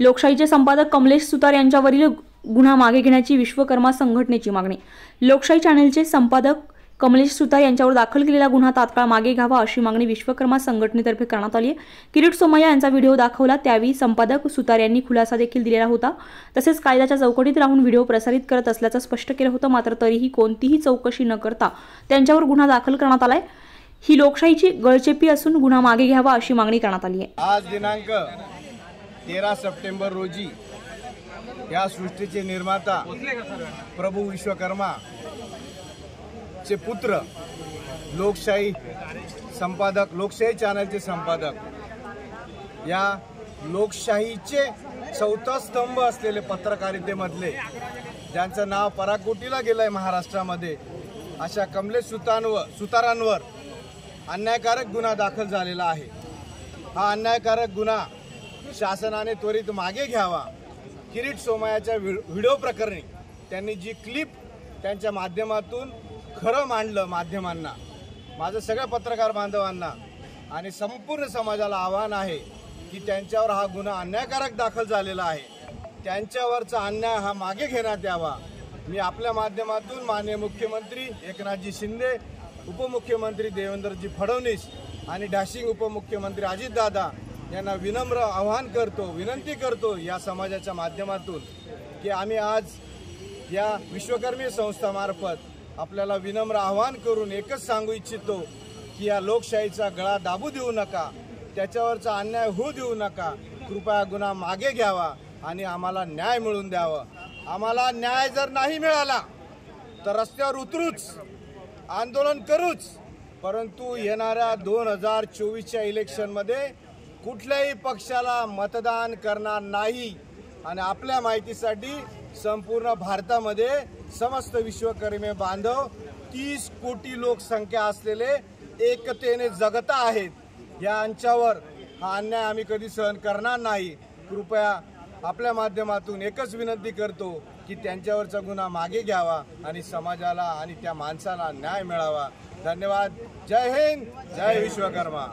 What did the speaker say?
लोकशाहीचे संपादक कमलेश सुतार यांच्यावरील गुन्हा मागे घेण्याची विश्वकर्मा संघटनेची मागणी. लोकशाही चॅनेलचे संपादक कमलेश सुतार यांच्यावर दाखल केलेला गुन्हा तात्काळ मागे घ्यावा अशी मागणी विश्वकर्मा संघटनेतर्फे करण्यात आली आहे. किरीट सोमय्या यांचा व्हिडिओ दाखवला त्यावेळी संपादक सुतार यांनी खुलासा देखील दिलेला होता. तसेच कायद्याच्या चौकटीत राहून व्हिडिओ प्रसारित करत असल्याचं स्पष्ट केलं होतं मात्र तरीही कोणतीही चौकशी न करता त्यांच्यावर गुन्हा दाखल करण्यात आलाय. ही लोकशाहीची गळचेपी असून गुन्हा मागे घ्यावा अशी मागणी करण्यात आली आहे. आज दिनांक तेरा सप्टेंबर रोजी या सृष्टीचे निर्माता प्रभू विश्वकर्मा चे पुत्र लोकशाही संपादक लोकशाही चॅनलचे संपादक या लोकशाहीचे चौथा स्तंभ असलेले पत्रकारितेमधले ज्यांचं नाव पराकोटीला गेलंय महाराष्ट्रामध्ये अशा कमलेश सुतांवर सुतारांवर अन्यायकारक गुन्हा दाखल झालेला आहे. हा अन्यायकारक गुन्हा शासनाने त्वरित मागे घ्यावा. किरीट सोमयाच्या व्हिडिओ प्रकरणी त्यांनी जी क्लिप त्यांच्या माध्यमातून खरं मांडलं माध्यमांना माझं सगळ्या पत्रकार बांधवांना आणि संपूर्ण समाजाला आव्हान आहे की त्यांच्यावर हा गुन्हा अन्यायकारक दाखल झालेला आहे. त्यांच्यावरचा अन्याय हा मागे घेण्यात यावा. मी आपल्या माध्यमातून माननीय मुख्यमंत्री एकनाथजी शिंदे उपमुख्यमंत्री देवेंद्रजी फडणवीस आणि डॅशिंग उपमुख्यमंत्री अजितदादा यांना विनम्र आवाहन करतो विनंती करतो या समाजाच्या माध्यमातून की आम्ही आज या विश्वकर्मी संस्थामार्फत आपल्याला विनम्र आवाहन करून एकच सांगू इच्छितो की या लोकशाहीचा गळा दाबू देऊ नका त्याच्यावरचा अन्याय होऊ देऊ नका कृपया गुन्हा मागे घ्यावा आणि आम्हाला न्याय मिळवून द्यावं. आम्हाला न्याय जर नाही मिळाला तर रस्त्यावर उतरूच आंदोलन करूच परंतु येणाऱ्या दोन हजार चोवीसच्या इलेक्शनमध्ये कुठल्याही पक्षाला मतदान करणार नाही. आणि आपल्या माहितीसाठी संपूर्ण भारतामध्ये समस्त विश्वकर्मे बांधव तीस कोटी लोकसंख्या असलेले एकतेने जगता आहेत. यांच्यावर हा अन्याय आम्ही कधी सहन करणार नाही. कृपया आपल्या माध्यमातून एकच विनंती करतो की त्यांच्यावरचा गुन्हा मागे घ्यावा आणि समाजाला आणि त्या माणसाला न्याय मिळावा. धन्यवाद. जय हिंद. जय विश्वकर्मा.